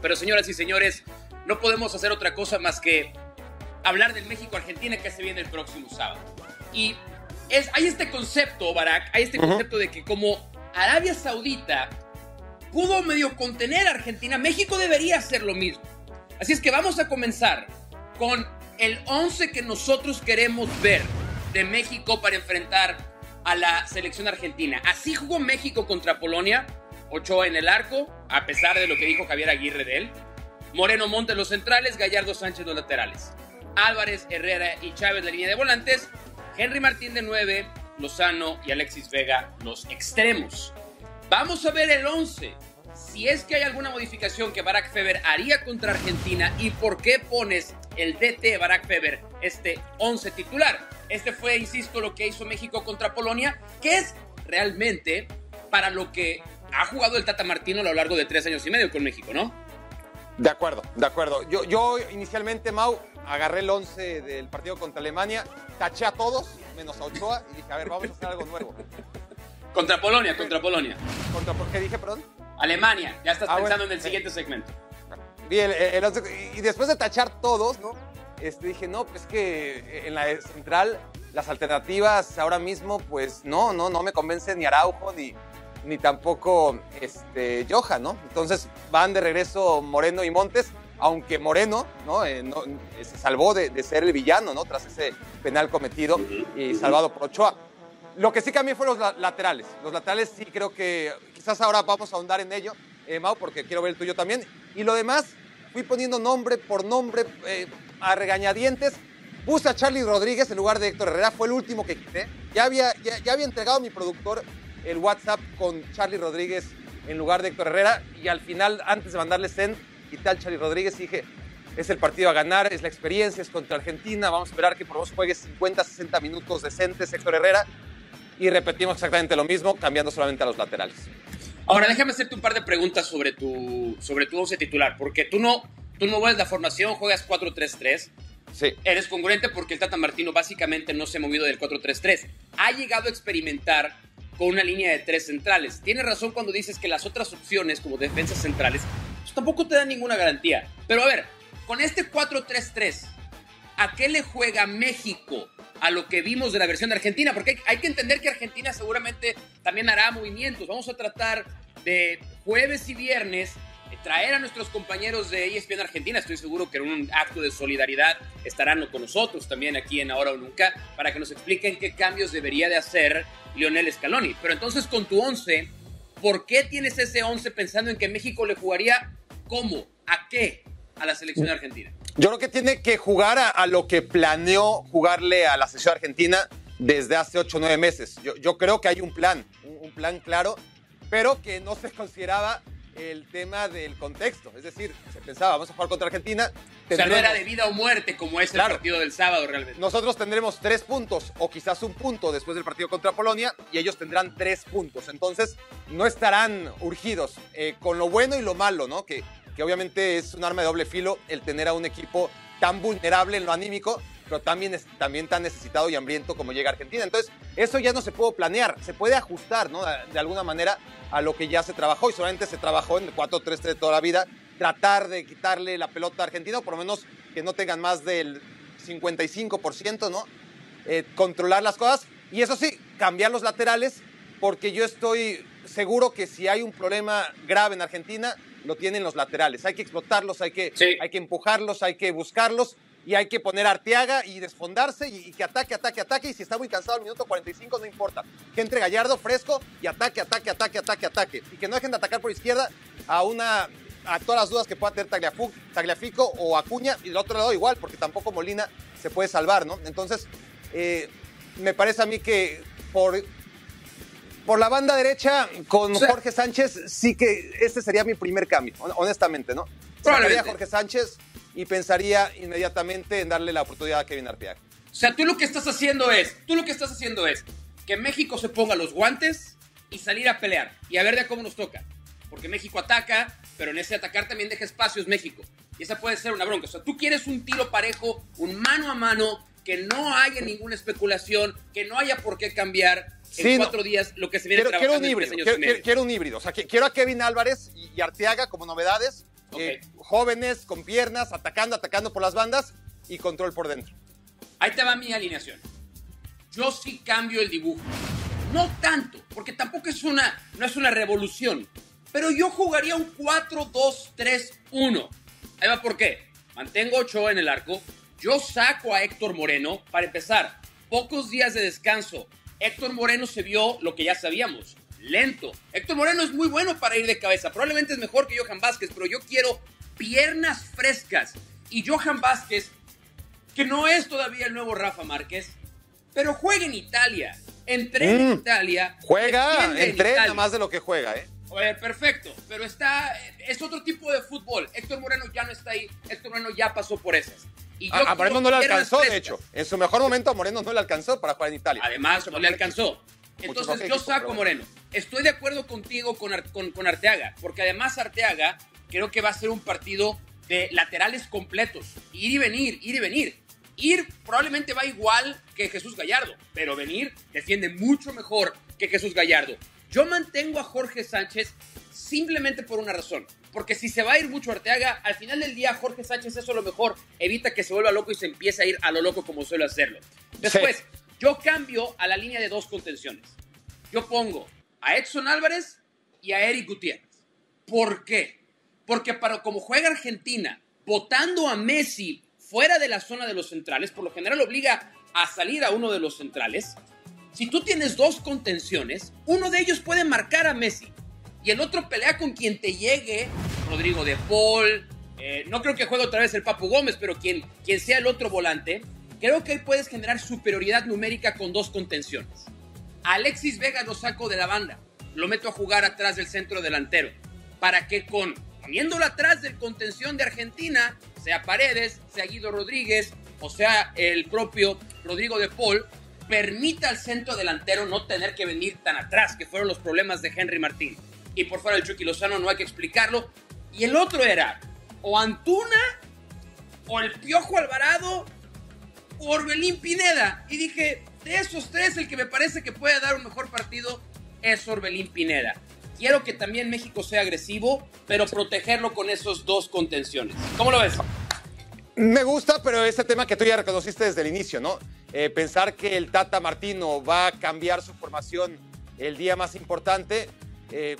Pero señoras y señores, no podemos hacer otra cosa más que hablar del México-Argentina que se viene el próximo sábado. Y es, hay este concepto, Barack, hay este concepto de que como Arabia Saudita pudo medio contener a Argentina, México debería hacer lo mismo. Así es que vamos a comenzar con el 11 que nosotros queremos ver de México para enfrentar a la selección argentina. Así jugó México contra Polonia, Ochoa en el arco, a pesar de lo que dijo Javier Aguirre de él. Moreno Montes los centrales, Gallardo Sánchez los laterales. Álvarez, Herrera y Chávez la línea de volantes. Henry Martín de 9, Lozano y Alexis Vega los extremos. Vamos a ver el 11. Si es que hay alguna modificación que Barack Feber haría contra Argentina y por qué pones el DT Barack Feber este 11 titular. Este fue, insisto, lo que hizo México contra Polonia, que es realmente para lo que ha jugado el Tata Martino a lo largo de tres años y medio con México, ¿no? De acuerdo, de acuerdo. Yo, yo inicialmente, Mau, agarré el 11 del partido contra Alemania, taché a todos, menos a Ochoa, y dije, a ver, vamos a hacer algo nuevo. Contra Polonia, contra Polonia. ¿Contra por qué dije, perdón? Alemania, ya estás Ah, pensando bueno. en el siguiente segmento. Bien, el- el 11 y después de tachar todos, ¿no? Este, dije, no, pues que en la central las alternativas ahora mismo, pues no, no, no me convencen ni Araujo ni, ni tampoco este, Johan, ¿no? Entonces van de regreso Moreno y Montes, aunque Moreno, ¿no? Eh, no, eh, se salvó de, ser el villano, ¿no? Tras ese penal cometido y salvado por Ochoa. Lo que sí cambió fueron los la- laterales. Los laterales sí creo que quizás ahora vamos a ahondar en ello, eh, Mau, porque quiero ver el tuyo también. Y lo demás, fui poniendo nombre por nombre eh, a regañadientes. Puse a Charlie Rodríguez en lugar de Héctor Herrera, fue el último que quité. Ya había, ya, había entregado mi productor el WhatsApp con Charlie Rodríguez en lugar de Héctor Herrera. Y al final, antes de mandarle send, quité al Charlie Rodríguez y dije, es el partido a ganar, es la experiencia, es contra Argentina. Vamos a esperar que por menos juegue 50, 60 minutos decentes Héctor Herrera. Y repetimos exactamente lo mismo, cambiando solamente a los laterales. Ahora, déjame hacerte un par de preguntas sobre tu, sobre tu 11 titular, porque tú no, tú no mueves la formación, juegas 4-3-3. Sí. Eres congruente porque el Tata Martino básicamente no se ha movido del 4-3-3. Ha llegado a experimentar con una línea de tres centrales. Tienes razón cuando dices que las otras opciones, como defensas centrales, pues tampoco te dan ninguna garantía. Pero a ver, con este 4-3-3, ¿a qué le juega México a lo que vimos de la versión de Argentina? Porque hay, que entender que Argentina seguramente también hará movimientos. Vamos a tratar de jueves y viernes traer a nuestros compañeros de ESPN Argentina. Estoy seguro que en un acto de solidaridad estarán con nosotros también aquí en Ahora o Nunca para que nos expliquen qué cambios debería de hacer Lionel Scaloni. Pero entonces con tu 11, ¿por qué tienes ese 11 pensando en que México le jugaría cómo? ¿A qué? A la selección argentina. Yo creo que tiene que jugar a, a lo que planeó jugarle a la selección argentina desde hace 8 o 9 meses. Yo, yo creo que hay un plan, un, un plan claro, pero que no se consideraba el tema del contexto. Es decir, se pensaba, vamos a jugar contra Argentina. O sea, no era tendremos- de vida o muerte como es el Claro. partido del sábado realmente. Nosotros tendremos tres puntos o quizás un punto después del partido contra Polonia y ellos tendrán tres puntos. Entonces no estarán urgidos eh, con lo bueno y lo malo, ¿no? Que, que obviamente es un arma de doble filo el tener a un equipo tan vulnerable en lo anímico, pero también, es, también tan necesitado y hambriento como llega Argentina. Entonces eso ya no se puede planear, se puede ajustar, ¿no? De, alguna manera a lo que ya se trabajó y solamente se trabajó en el 4-3-3 de toda la vida, tratar de quitarle la pelota a Argentina, o por lo menos que no tengan más del 55%, ¿no? Eh, controlar las cosas. Y eso sí, cambiar los laterales, porque yo estoy seguro que si hay un problema grave en Argentina, lo tienen los laterales. Hay que explotarlos, hay que, Sí. hay que empujarlos, hay que buscarlos y hay que poner a Arteaga y desfondarse y, y que ataque, ataque, ataque. Y si está muy cansado al minuto 45, no importa. Que entre Gallardo fresco y ataque, ataque, ataque, ataque, ataque. Y que no dejen de atacar por izquierda a una a todas las dudas que pueda tener Tagliafico o Acuña y del otro lado igual, porque tampoco Molina se puede salvar, ¿no? Entonces, eh, me parece a mí que por, por la banda derecha con O sea- Jorge Sánchez, sí que ese sería mi primer cambio, hon- honestamente, ¿no? Sacaría a Probablemente. Jorge Sánchez y pensaría inmediatamente en darle la oportunidad a Kevin Arteaga. O sea, tú lo que estás haciendo es, tú lo que estás haciendo es que México se ponga los guantes y salir a pelear y a ver de cómo nos toca. Porque México ataca, pero en ese atacar también deja espacios México. Y esa puede ser una bronca. O sea, tú quieres un tiro parejo, un mano a mano, que no haya ninguna especulación, que no haya por qué cambiar en Sí, no. cuatro días lo que se viene Quiero, quiero trabajando un en híbrido, tres años quiero, y medio. quiero- quiero un híbrido. O sea, que- quiero a Kevin Álvarez y, y Arteaga como novedades, eh, jóvenes, con piernas, atacando, atacando por las bandas y control por dentro. Ahí te va mi alineación. Yo sí cambio el dibujo. No tanto, porque tampoco es una, no es una revolución. Pero yo jugaría un 4-2-3-1. Ahí va por qué. Mantengo 8 en el arco. Yo saco a Héctor Moreno. Para empezar, pocos días de descanso. Héctor Moreno se vio lo que ya sabíamos. Lento. Héctor Moreno es muy bueno para ir de cabeza. Probablemente es mejor que Johan Vázquez, pero yo quiero piernas frescas. Y Johan Vázquez, que no es todavía el nuevo Rafa Márquez, pero juega en Italia. Entrena en mm. Italia. Juega, entrena más de lo que juega, ¿eh? perfecto, pero está, es otro tipo de fútbol. Héctor Moreno ya no está ahí, Héctor Moreno ya pasó por esas. Y a, Moreno no le alcanzó, de hecho. En su mejor momento a Moreno no le alcanzó para jugar en Italia. Además, no le alcanzó. Entonces yo saco Moreno. Estoy de acuerdo contigo con, con, con Arteaga, porque además Arteaga creo que va a ser un partido de laterales completos. Ir y venir, ir y venir. Ir probablemente va igual que Jesús Gallardo, pero venir defiende mucho mejor que Jesús Gallardo. Yo mantengo a Jorge Sánchez simplemente por una razón. Porque si se va a ir mucho Arteaga, al final del día Jorge Sánchez eso lo mejor evita que se vuelva loco y se empiece a ir a lo loco como suele hacerlo. Después, yo cambio a la línea de dos contenciones. Yo pongo a Edson Álvarez y a Eric Gutiérrez. ¿Por qué? Porque para como juega Argentina, votando a Messi fuera de la zona de los centrales, por lo general obliga a salir a uno de los centrales. Si tú tienes dos contenciones, uno de ellos puede marcar a Messi y el otro pelea con quien te llegue, Rodrigo de Paul, eh, no creo que juegue otra vez el Papu Gómez, pero quien, quien sea el otro volante, creo que ahí puedes generar superioridad numérica con dos contenciones. Alexis Vega lo saco de la banda, lo meto a jugar atrás del centro delantero, para que con, poniéndolo atrás del contención de Argentina, sea Paredes, sea Guido Rodríguez, o sea el propio Rodrigo de Paul, permita al centro delantero no tener que venir tan atrás, que fueron los problemas de Henry Martín. Y por fuera del Chucky Lozano no hay que explicarlo. Y el otro era o Antuna, o el Piojo Alvarado, Orbelín Pineda. Y dije, de esos tres, el que me parece que puede dar un mejor partido es Orbelín Pineda. Quiero que también México sea agresivo, pero protegerlo con esos dos contenciones. ¿Cómo lo ves? Me gusta, pero ese tema que tú ya reconociste desde el inicio, ¿no? Eh, pensar que el Tata Martino va a cambiar su formación el día más importante, eh,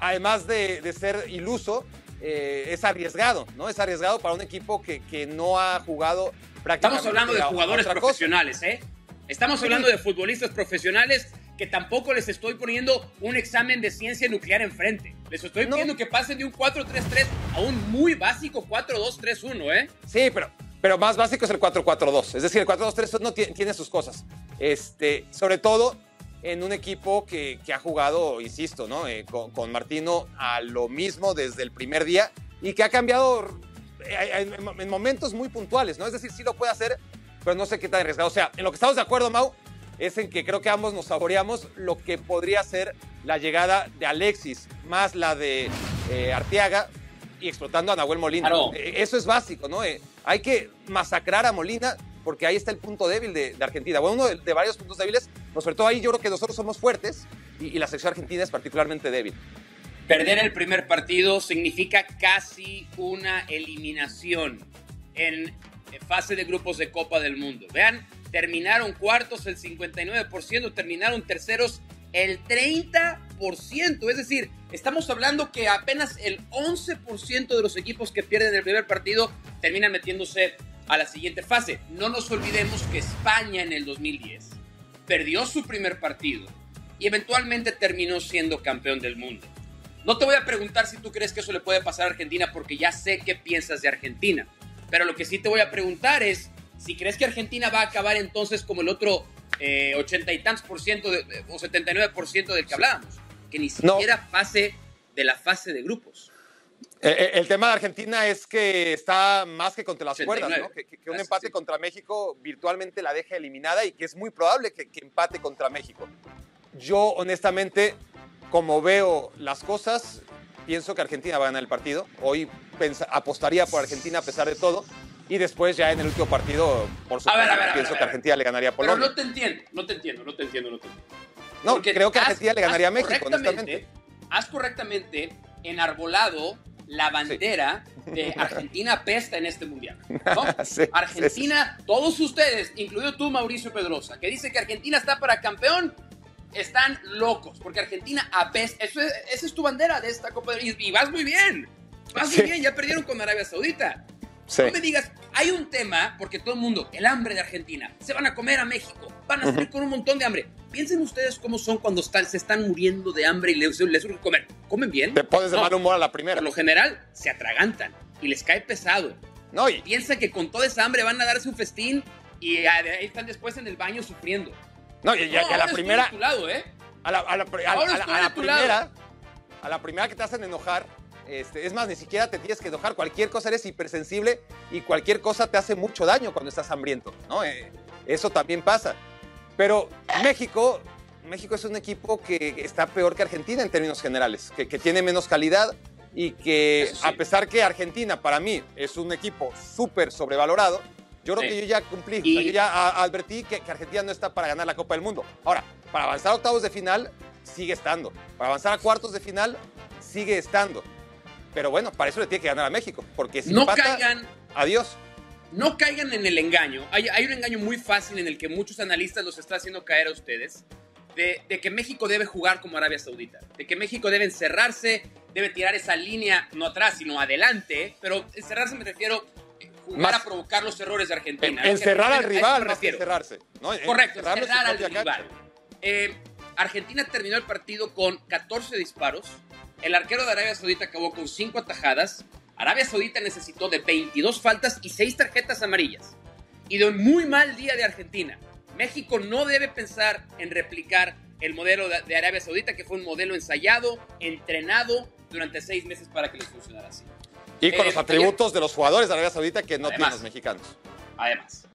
además de, ser iluso, eh, es arriesgado, ¿no? Es arriesgado para un equipo que, que no ha jugado prácticamente. Estamos hablando de jugadores profesionales, ¿eh? Estamos hablando de futbolistas profesionales que tampoco les estoy poniendo un examen de ciencia nuclear enfrente. Les estoy pidiendo que pasen de un 4-3-3 a un muy básico 4-2-3-1, ¿eh? Sí, pero, pero más básico es el 4-4-2. Es decir, el 4-2-3 no tiene, sus cosas. Este, sobre todo en un equipo que, que ha jugado, insisto, ¿no? Eh, con, con, Martino a lo mismo desde el primer día y que ha cambiado en, en, momentos muy puntuales, ¿no? Es decir, sí lo puede hacer, pero no sé qué tan arriesgado. O sea, en lo que estamos de acuerdo, Mau, es en que creo que ambos nos saboreamos lo que podría ser la llegada de Alexis más la de eh, Arteaga y explotando a Nahuel Molina. Eh, eso es básico, ¿no? Eh, hay que masacrar a Molina porque ahí está el punto débil de, Argentina. Bueno, uno de, varios puntos débiles, pero sobre todo ahí yo creo que nosotros somos fuertes y, y la sección argentina es particularmente débil. Perder el primer partido significa casi una eliminación en fase de grupos de Copa del Mundo. Vean terminaron cuartos el 59%, terminaron terceros el 30%. Es decir, estamos hablando que apenas el 11% de los equipos que pierden el primer partido terminan metiéndose a la siguiente fase. No nos olvidemos que España en el 2010 perdió su primer partido y eventualmente terminó siendo campeón del mundo. No te voy a preguntar si tú crees que eso le puede pasar a Argentina porque ya sé qué piensas de Argentina. Pero lo que sí te voy a preguntar es si crees que Argentina va a acabar entonces como el otro eh, ochenta y tantos por ciento de, o 79 por ciento del que hablábamos, que ni siquiera pase de la fase de grupos. Eh, eh, el, tema de Argentina es que está más que contra las cuerdas, ¿no? que, un empate contra México virtualmente la deja eliminada y que es muy probable que, empate contra México. Yo honestamente, como veo las cosas, pienso que Argentina va a ganar el partido. Hoy apostaría por Argentina a pesar de todo. Y después ya en el último partido, por supuesto, pienso que Argentina le ganaría a Polonia. Pero no te entiendo, no te entiendo, no te entiendo, no te entiendo. No, creo que Argentina le ganaría a México, honestamente. Has correctamente enarbolado la bandera de Argentina pesta en este mundial. ¿no? Sí, Argentina, todos ustedes, incluido tú, Mauricio Pedrosa, que dice que Argentina está para campeón, están locos, porque Argentina apesta. Eso es- esa es tu bandera de esta Copa del y, y vas muy bien. Vas muy bien, ya perdieron con Arabia Saudita. No me digas, hay un tema, porque todo el mundo, el hambre de Argentina, se van a comer a México, van a salir con un montón de hambre. Piensen ustedes cómo son cuando están, se están muriendo de hambre y les, les urge comer. ¿Comen bien? Te pones de No, mal humor a la primera. Por lo general, se atragantan y les cae pesado. No, y, Piensan que con toda esa hambre van a darse un festín y ahí están después en el baño sufriendo. no, y, No, a la primera, lado, ¿eh? a la, a la pri- a- Ahora a a la primera, lado. a la primera que te hacen enojar, este, es más, ni siquiera te tienes que enojar, cualquier cosa eres hipersensible y cualquier cosa te hace mucho daño cuando estás hambriento, ¿no? Eh, eso también pasa. Pero México, México es un equipo que está peor que Argentina en términos generales, que, que tiene menos calidad y que sí. a pesar que Argentina para mí es un equipo súper sobrevalorado, yo creo Sí. que yo ya cumplí, Y- o sea, yo ya advertí que, que Argentina no está para ganar la Copa del Mundo. Ahora, para avanzar a octavos de final, sigue estando. Para avanzar a cuartos de final, sigue estando. Pero bueno, para eso le tiene que ganar a México, porque si No empata, caigan adiós. No caigan en el engaño. Hay, hay un engaño muy fácil en el que muchos analistas los está haciendo caer a ustedes. De, de que México debe jugar como Arabia Saudita. De que México debe encerrarse, debe tirar esa línea, no atrás, sino adelante. Pero encerrarse me refiero eh, jugar Más- a provocar los errores de Argentina. encerrar al rival encerrarse. ¿no? Correcto, en encerrar al rival. Eh, Argentina terminó el partido con 14 disparos. El arquero de Arabia Saudita acabó con 5 atajadas. Arabia Saudita necesitó de 22 faltas y 6 tarjetas amarillas. Y de un muy mal día de Argentina. México no debe pensar en replicar el modelo de Arabia Saudita, que fue un modelo ensayado, entrenado durante 6 meses para que les funcionara así. Y con Eh, los atributos de los jugadores de Arabia Saudita que no Además. tienen los mexicanos. Además.